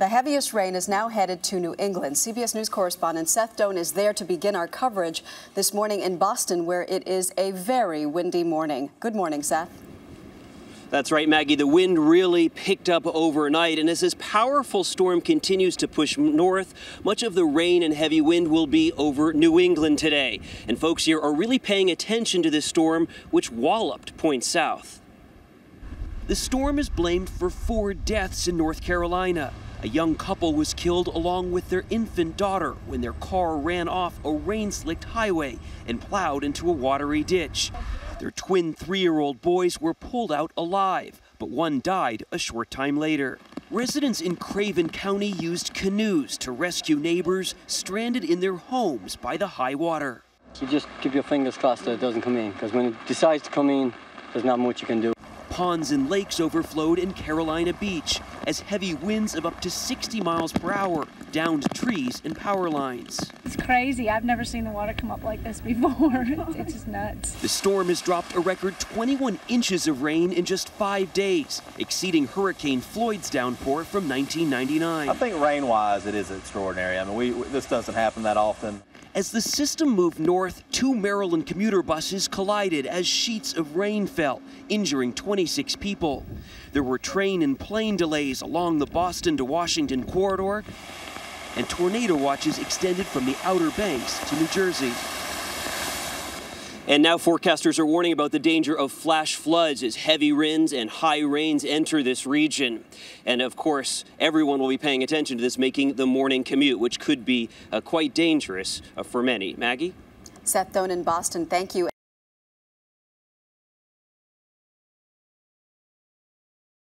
The heaviest rain is now headed to New England. CBS News correspondent Seth Doane is there to begin our coverage this morning in Boston, where it is a very windy morning. Good morning, Seth. That's right, Maggie. The wind really picked up overnight, and as this powerful storm continues to push north, much of the rain and heavy wind will be over New England today. And folks here are really paying attention to this storm, which walloped points south. The storm is blamed for four deaths in North Carolina. A young couple was killed along with their infant daughter when their car ran off a rain slicked highway and plowed into a watery ditch. Their twin three year old boys were pulled out alive, but one died a short time later. Residents in Craven County used canoes to rescue neighbors stranded in their homes by the high water. You just keep your fingers crossed that it doesn't come in, because when it decides to come in, there's not much you can do. Ponds and lakes overflowed in Carolina Beach as heavy winds of up to 60 miles per hour downed trees and power lines. It's crazy. I've never seen the water come up like this before. it's just nuts. The storm has dropped a record 21 inches of rain in just five days, exceeding Hurricane Floyd's downpour from 1999. I think rain-wise, it is extraordinary. I mean, we, this doesn't happen that often. As the system moved north, two Maryland commuter buses collided as sheets of rain fell, injuring 26 people. There were train and plane delays along the Boston to Washington corridor, and tornado watches extended from the Outer Banks to New Jersey. And now forecasters are warning about the danger of flash floods as heavy winds and high rains enter this region. And of course, everyone will be paying attention to this making the morning commute, which could be uh, quite dangerous uh, for many. Maggie? Seth Doane in Boston, thank you.